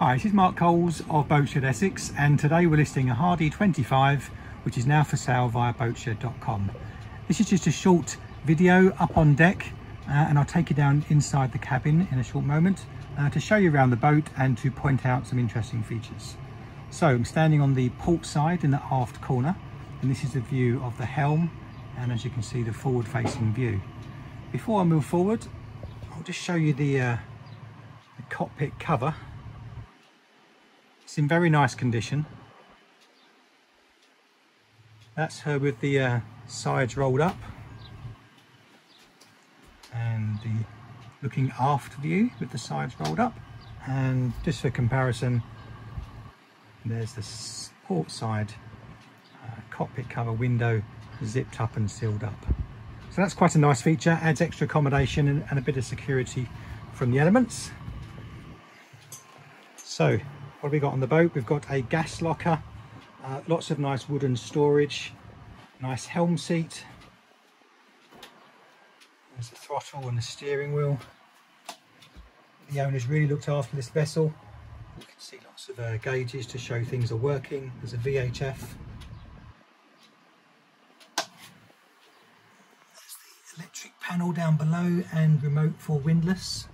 Hi, this is Mark Coles of Boatshed Essex and today we're listing a Hardy 25 which is now for sale via boatshed.com. This is just a short video up on deck uh, and I'll take you down inside the cabin in a short moment uh, to show you around the boat and to point out some interesting features. So I'm standing on the port side in the aft corner and this is the view of the helm and as you can see the forward facing view. Before I move forward I'll just show you the, uh, the cockpit cover. It's in very nice condition. That's her with the uh, sides rolled up and the looking aft view with the sides rolled up and just for comparison there's the port side uh, cockpit cover window zipped up and sealed up. So that's quite a nice feature, adds extra accommodation and, and a bit of security from the elements. So what have we got on the boat? We've got a gas locker, uh, lots of nice wooden storage, nice helm seat. There's the throttle and the steering wheel. The owners really looked after this vessel. You can see lots of uh, gauges to show things are working. There's a VHF There's the electric panel down below and remote for windlass.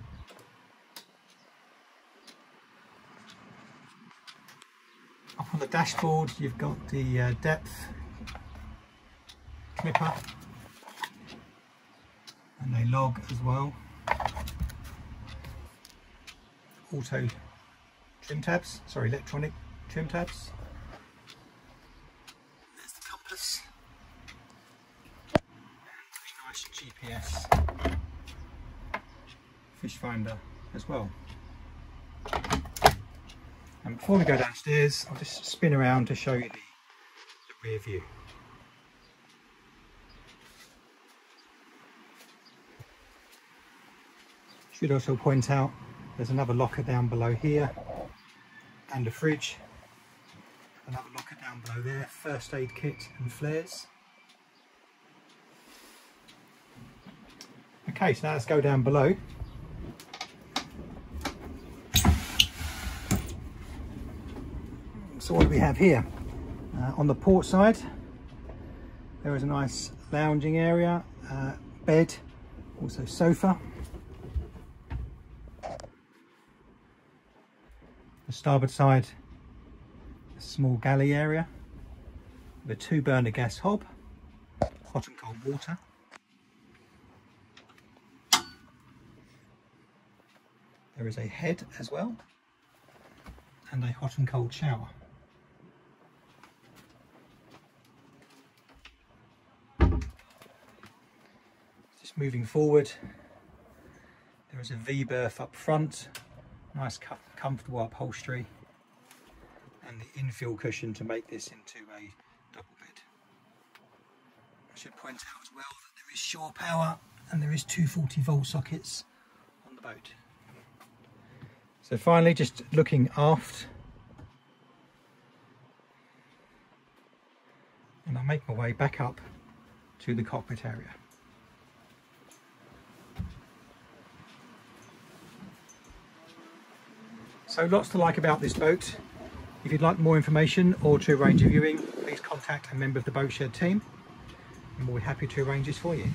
Up on the dashboard you've got the uh, depth clipper and a log as well. Auto trim tabs, sorry electronic trim tabs. There's the compass and a nice GPS fish finder as well. And before we go downstairs, I'll just spin around to show you the, the rear view. Should also point out there's another locker down below here and a fridge. Another locker down below there, first aid kit and flares. Okay, so now let's go down below. So what do we have here? Uh, on the port side, there is a nice lounging area, uh, bed, also sofa. The starboard side, a small galley area with a two burner gas hob, hot and cold water. There is a head as well and a hot and cold shower. Just moving forward, there is a V-berth up front, nice comfortable upholstery and the infill cushion to make this into a double bed. I should point out as well that there is shore power and there is 240 volt sockets on the boat. So finally, just looking aft. And I'll make my way back up to the cockpit area. So lots to like about this boat. If you'd like more information or to arrange a viewing, please contact a member of the Boatshed team and we'll be happy to arrange this for you.